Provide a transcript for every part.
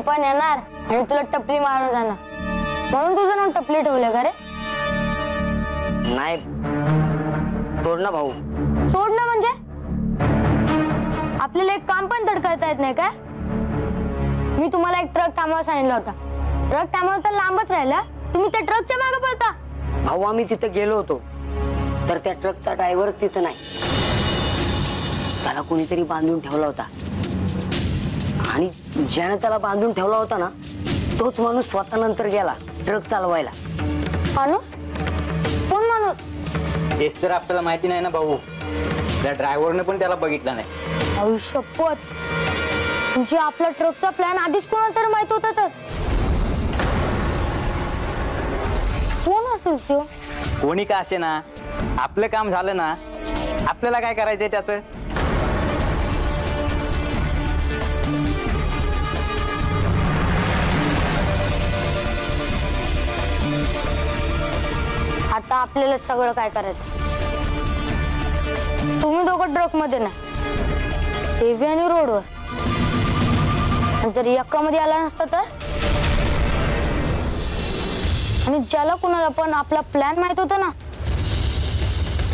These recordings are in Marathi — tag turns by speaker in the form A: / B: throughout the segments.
A: पण येणार आणि तुला टपली मारून जाणार. म्हणून तुझं नाव टपली ठेवलं का रे?
B: नाही. सोड ना भाऊ.
A: सोड ना म्हणजे? आपल्याला एक काम पण तडकळता येत नाही काय? मी तुम्हाला एक ट्रक थांबवायला सांगितला होता. ट्रक थांबवलं तर लांबच राहिला. तुम्ही त्या ट्रकच्या मागे पळता.
B: भाऊ आम्ही तिथं गेलो होतो. तर त्या ट्रकचा ड्रायव्हरच तिथं नाही. त्याला कोणीतरी बांधून ठेवला होता. आणि ज्याने त्याला बांधून ठेवला होता ना तोच माणूस स्वतः नंतर गेला ट्रक चालवायला.
A: माणूस कोण माणूस?
C: तेच तर आपल्याला माहिती नाही ना भाऊ. त्या ड्रायव्हरने पण त्याला बघितलं नाही.
A: आयुष्यपत. तुझी आपला ट्रकचा प्लॅन आधीच कोणाला तरी माहीत होता तर. कोण असेल तो?
C: कोणी का असे ना आपलं काम झालं ना? आपल्याला काय करायचंय त्याचं?
A: आपल्याला सगळं काय करायचं? तुम्ही दोघं ट्रकमध्ये नाही. देवी आणि रोडवर आणि जर एका मध्ये आला नसता तर? आणि ज्याला कुणाला पण आपला प्लॅन माहीत होता ना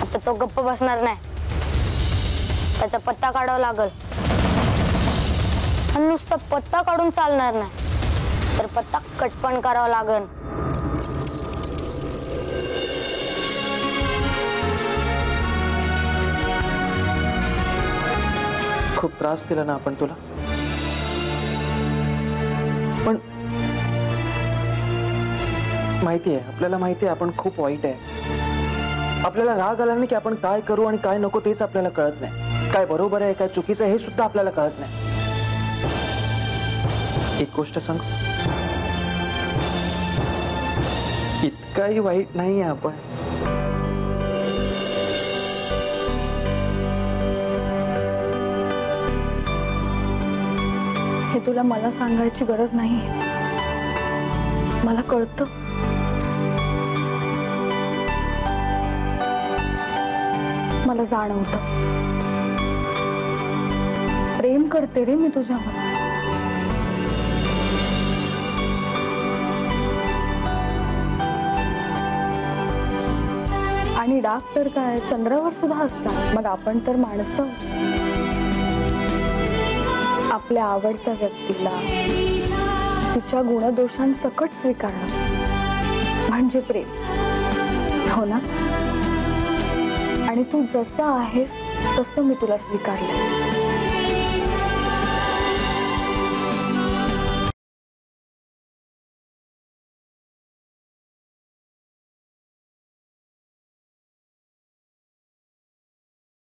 A: आता तो गप्प बसणार नाही. त्याचा पत्ता काढावा लागल. आणि नुसता पत्ता काढून चालणार नाही. तर पत्ता कट पण करावा लागल
D: त्रास दिला ना आपण तुला? पण माहिती आहे आपल्याला माहिती आहे आपण खूप वाईट आहे. आपल्याला राग आला नाही की आपण काय करू आणि काय नको तेच आपल्याला कळत नाही. काय बरोबर आहे काय चुकीचं आहे हे सुद्धा आपल्याला कळत नाही. एक गोष्ट सांग. इतकाही वाईट नाही आहे आपण.
E: तुला मला सांगायची गरज नाही. मला कळतं. मला जाणवतं. प्रेम करते रे मी तुझ्यावर. आणि डाग तर काय? चंद्रावर सुद्धा असतात. मग आपण तर माणसं आपल्या आवडत्या व्यक्तीला. तिच्या गुणदोषांसकट स्वीकारणं. म्हणजे प्रेम. हो ना? आणि तू जसं आहेस तसं मी तुला स्वीकारलं